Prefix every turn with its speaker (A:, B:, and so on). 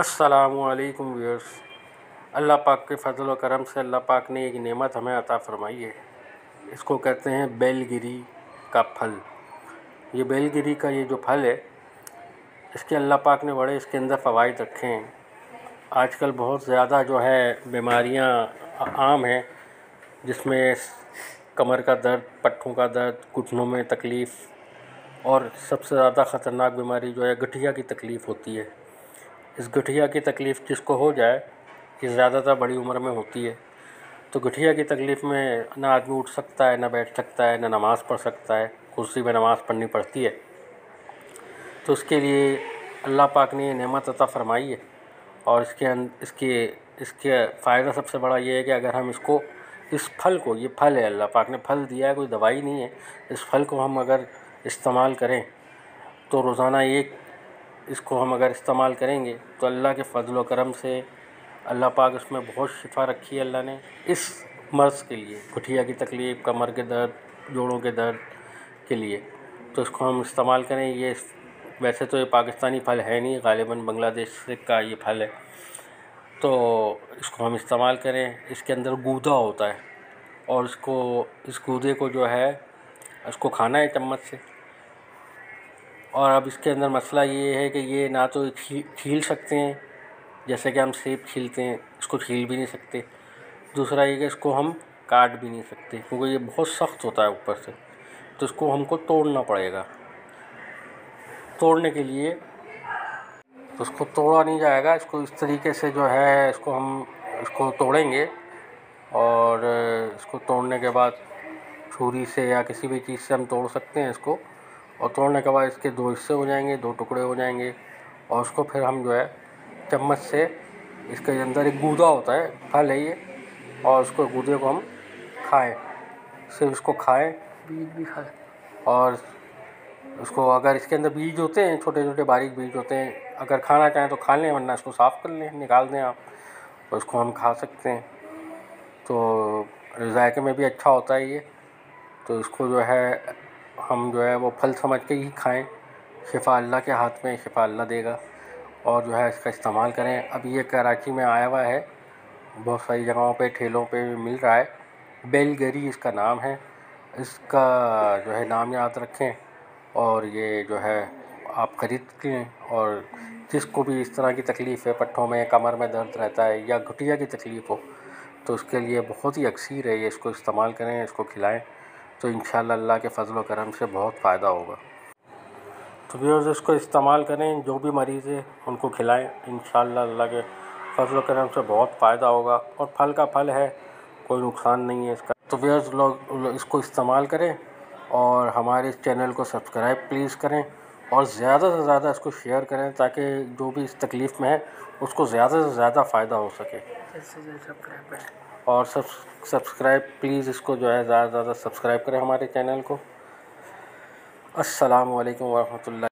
A: असलकुम व्यूअर्स। अल्लाह पाक के फ़ज़ल करम से अल्लाह पाक ने एक नेमत हमें अता फ़रमाई है। इसको कहते हैं बेलगिरी का फल। ये बेलगिरी का ये जो फल है, इसके अल्लाह पाक ने बड़े इसके अंदर फ़वाद रखे हैं। आजकल बहुत ज़्यादा जो है बीमारियाँ आम हैं, जिसमें कमर का दर्द पट्टों का दर्द, घुटनों में तकलीफ़ और सबसे ज़्यादा ख़तरनाक बीमारी जो है, गठिया की तकलीफ़ होती है। इस गठिया की तकलीफ़ जिसको हो जाए, ये ज़्यादातर बड़ी उम्र में होती है। तो गठिया की तकलीफ़ में ना आदमी उठ सकता है, ना बैठ सकता है, ना नमाज़ पढ़ सकता है, कुर्सी में नमाज़ पढ़नी पड़ती है। तो उसके लिए अल्लाह पाक ने ये नेमत अता फ़रमाई है। और इसके इसके इसके फ़ायदा सबसे बड़ा ये है कि अगर हम इसको, इस फल को, ये फल है, अल्लाह पाक ने फल दिया है, कोई दवाई नहीं है। इस फल को हम अगर इस्तेमाल करें तो रोज़ाना एक इसको हम अगर इस्तेमाल करेंगे तो अल्लाह के फ़ज़ल करम से अल्लाह पाक उसमें बहुत शिफा रखी है अल्लाह ने। इस मर्ज़ के लिए, गुठिया की तकलीफ़, कमर के दर्द, जोड़ों के दर्द के लिए तो इसको हम इस्तेमाल करें। ये वैसे तो ये पाकिस्तानी फल है नहीं गालिबा बांग्लादेश का ये फल है। तो इसको हम इस्तेमाल करें। इसके अंदर गूदा होता है और इसको, इस गूदे को जो है, इसको खाना है चम्मच से। और अब इसके अंदर मसला ये है कि ये ना तो छील सकते हैं, जैसे कि हम सेब छीलते हैं, इसको छील भी नहीं सकते। दूसरा ये कि इसको हम काट भी नहीं सकते, क्योंकि ये बहुत सख्त होता है ऊपर से तो इसको हमको तोड़ना पड़ेगा। तोड़ने के लिए तो उसको तोड़ा नहीं जाएगा, इसको इस तरीके से जो है, इसको हम, इसको तोड़ेंगे और इसको तोड़ने के बाद छुरी से या किसी भी चीज़ से हम तोड़ सकते हैं इसको। और तोड़ने के बाद इसके दो हिस्से हो जाएँगे दो टुकड़े हो जाएँगे और उसको फिर हम जो है चम्मच से इसके अंदर एक गूदा होता है फल है ये और उसको गूदे को हम खाएँ। सिर्फ़ इसको खाएँ। बीज भी खाएँ। और उसको अगर इसके अंदर बीज होते हैं छोटे छोटे बारीक बीज होते हैं अगर खाना चाहें तो खा लें वरना इसको साफ़ कर लें निकाल दें आप और उसको हम खा सकते हैं। तो जायके में भी अच्छा होता है ये। तो इसको जो है हम जो है वो फल समझ के ही खाएँ। शिफा अल्लाह के हाथ में, शिफा अल्लाह देगा। और जो है इसका इस्तेमाल करें। अब ये कराची में आया हुआ है। बहुत सारी जगहों पे, ठेलों पे मिल रहा है। बेलगरी इसका नाम है। इसका जो है नाम याद रखें। और ये जो है आप ख़रीद लें और जिसको भी इस तरह की तकलीफ़ है, पट्टों में, कमर में दर्द रहता है या घुटिया की तकलीफ़ हो तो उसके लिए बहुत ही अक्सर है ये इसको इस्तेमाल करें, इसको खिलाएँ। तो इन अल्लाह के फ़ज़ल करम से बहुत फ़ायदा होगा। तो व्यूअर्स इसको इस्तेमाल करें, जो भी मरीज़ है, उनको खिलाएँ। इन अल्लाह के फ़ज़ल करम से बहुत फ़ायदा होगा। और फल का फल है, कोई नुकसान नहीं है इसका। तो व्यूअर्स लोग इसको इस्तेमाल करें और हमारे इस चैनल को सब्सक्राइब प्लीज़ करें और ज़्यादा से ज़्यादा इसको शेयर करें ताकि जो भी इस तकलीफ़ में है, उसको ज़्यादा से ज़्यादा फ़ायदा हो सके। और सब सब्सक्राइब, प्लीज़ इसको जो है ज़्यादा से ज़्यादा सब्सक्राइब करें हमारे चैनल को। अस्सलाम वालेकुम वरहमतुल्लाह